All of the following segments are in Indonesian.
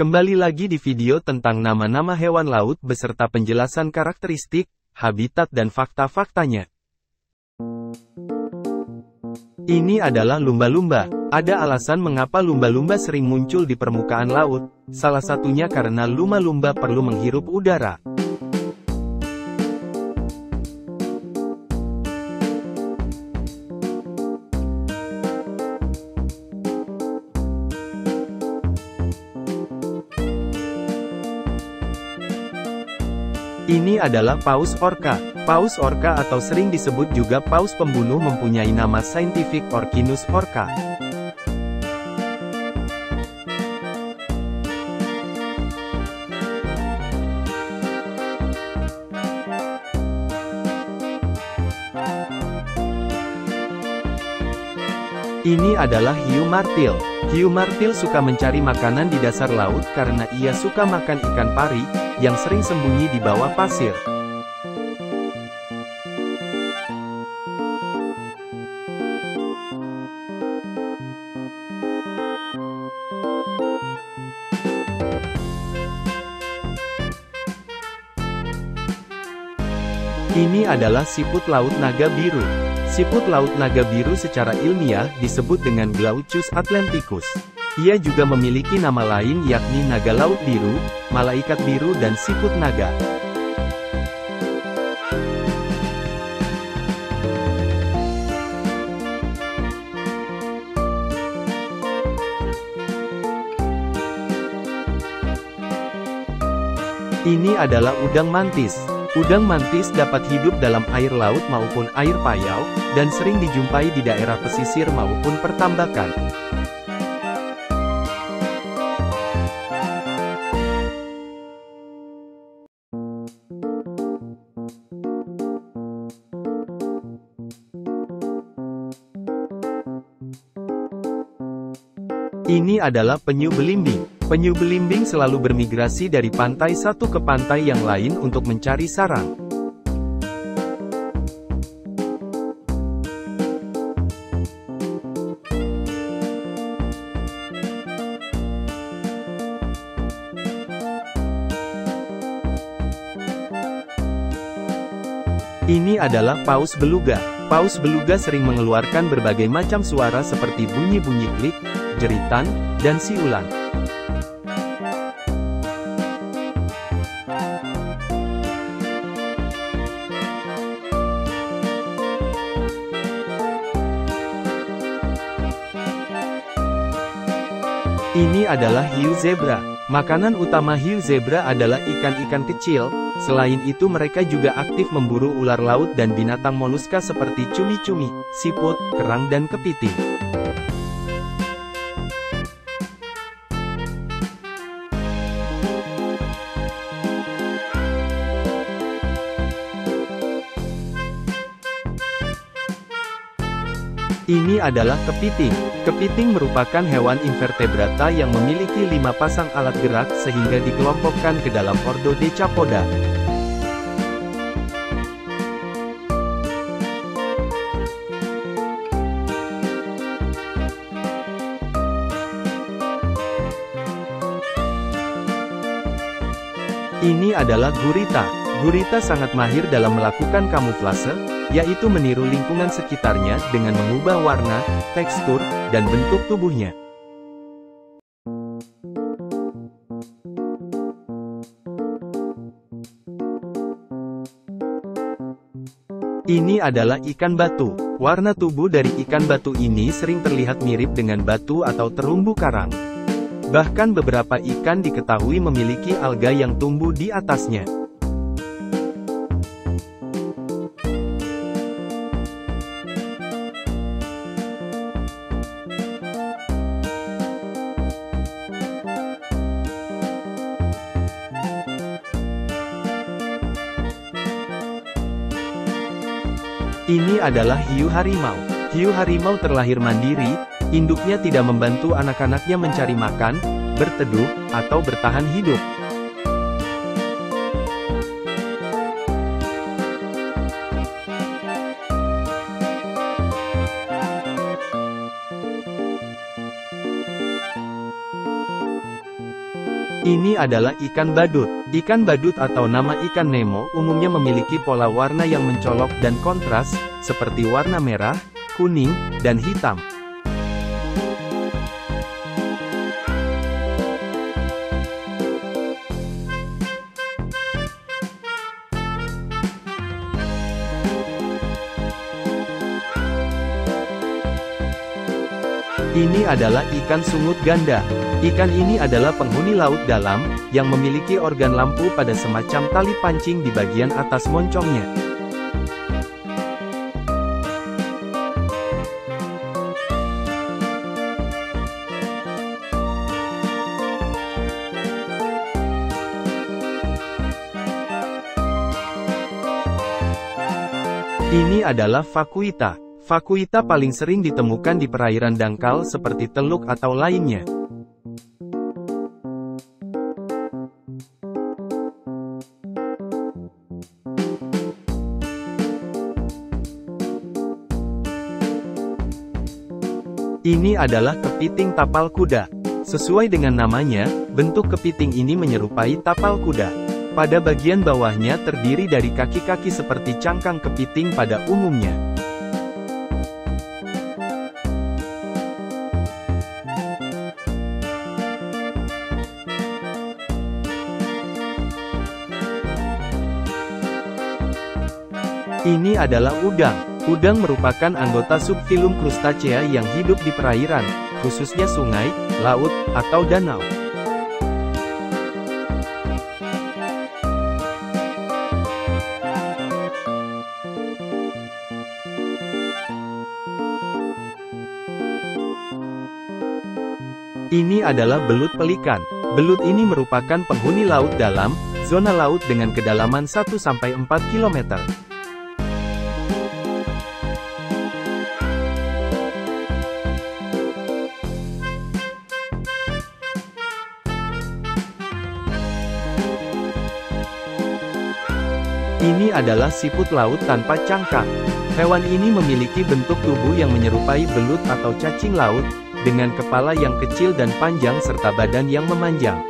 Kembali lagi di video tentang nama-nama hewan laut beserta penjelasan karakteristik, habitat dan fakta-faktanya. Ini adalah lumba-lumba. Ada alasan mengapa lumba-lumba sering muncul di permukaan laut, salah satunya karena lumba-lumba perlu menghirup udara. Adalah paus orca. Paus orca atau sering disebut juga paus pembunuh mempunyai nama saintifik Orcinus orca. Ini adalah hiu martil. Hiu martil suka mencari makanan di dasar laut karena ia suka makan ikan pari, yang sering sembunyi di bawah pasir. Ini adalah siput laut naga biru. Siput laut naga biru secara ilmiah disebut dengan Glaucus atlanticus. Ia juga memiliki nama lain yakni naga laut biru, malaikat biru dan siput naga. Ini adalah udang mantis. Udang mantis dapat hidup dalam air laut maupun air payau, dan sering dijumpai di daerah pesisir maupun pertambakan. Ini adalah penyu belimbing. Penyu belimbing selalu bermigrasi dari pantai satu ke pantai yang lain untuk mencari sarang. Ini adalah paus beluga. Paus beluga sering mengeluarkan berbagai macam suara seperti bunyi-bunyi klik, jeritan, dan siulan. Ini adalah hiu zebra. Makanan utama hiu zebra adalah ikan-ikan kecil, selain itu mereka juga aktif memburu ular laut dan binatang moluska seperti cumi-cumi, siput, kerang dan kepiting. Ini adalah kepiting. Kepiting merupakan hewan invertebrata yang memiliki lima pasang alat gerak sehingga dikelompokkan ke dalam ordo Decapoda. Ini adalah gurita. Gurita sangat mahir dalam melakukan kamuflase, yaitu meniru lingkungan sekitarnya dengan mengubah warna, tekstur, dan bentuk tubuhnya. Ini adalah ikan batu. Warna tubuh dari ikan batu ini sering terlihat mirip dengan batu atau terumbu karang. Bahkan beberapa ikan diketahui memiliki alga yang tumbuh di atasnya. Ini adalah hiu harimau. Hiu harimau terlahir mandiri, induknya tidak membantu anak-anaknya mencari makan, berteduh, atau bertahan hidup. Ini adalah ikan badut. Ikan badut atau nama ikan Nemo umumnya memiliki pola warna yang mencolok dan kontras, seperti warna merah, kuning, dan hitam. Ini adalah ikan sungut ganda. Ikan ini adalah penghuni laut dalam, yang memiliki organ lampu pada semacam tali pancing di bagian atas moncongnya. Ini adalah vakuita. Vakuita paling sering ditemukan di perairan dangkal seperti teluk atau lainnya. Ini adalah kepiting tapal kuda. Sesuai dengan namanya, bentuk kepiting ini menyerupai tapal kuda. Pada bagian bawahnya terdiri dari kaki-kaki seperti cangkang kepiting pada umumnya. Ini adalah udang. Udang merupakan anggota subfilum Crustacea yang hidup di perairan, khususnya sungai, laut, atau danau. Ini adalah belut pelikan. Belut ini merupakan penghuni laut dalam, zona laut dengan kedalaman 1-4 km. Ini adalah siput laut tanpa cangkang. Hewan ini memiliki bentuk tubuh yang menyerupai belut atau cacing laut, dengan kepala yang kecil dan panjang serta badan yang memanjang.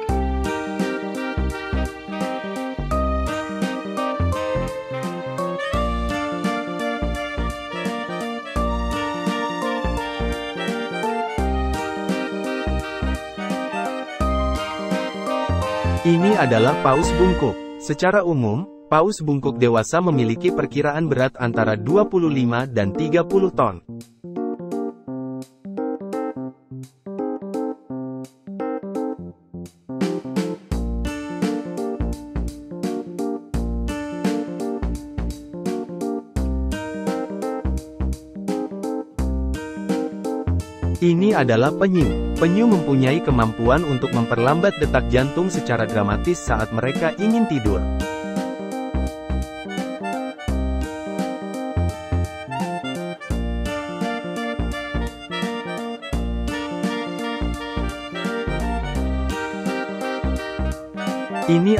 Ini adalah paus bungkuk. Secara umum, Paus bungkuk dewasa memiliki perkiraan berat antara 25 dan 30 ton. Ini adalah penyu. Penyu mempunyai kemampuan untuk memperlambat detak jantung secara dramatis saat mereka ingin tidur.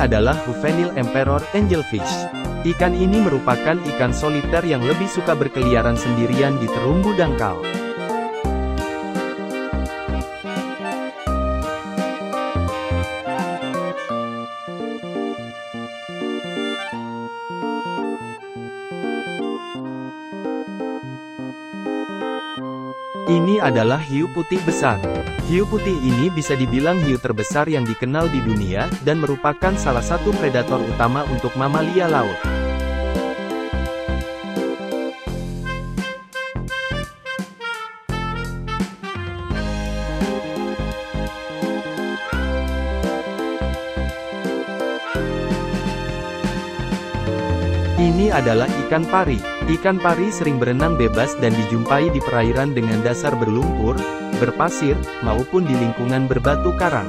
Adalah Juvenile Emperor Angelfish. Ikan ini merupakan ikan soliter yang lebih suka berkeliaran sendirian di terumbu dangkal. Ini adalah hiu putih besar. Hiu putih ini bisa dibilang hiu terbesar yang dikenal di dunia, dan merupakan salah satu predator utama untuk mamalia laut. Ini adalah ikan pari. Ikan pari sering berenang bebas dan dijumpai di perairan dengan dasar berlumpur, berpasir, maupun di lingkungan berbatu karang.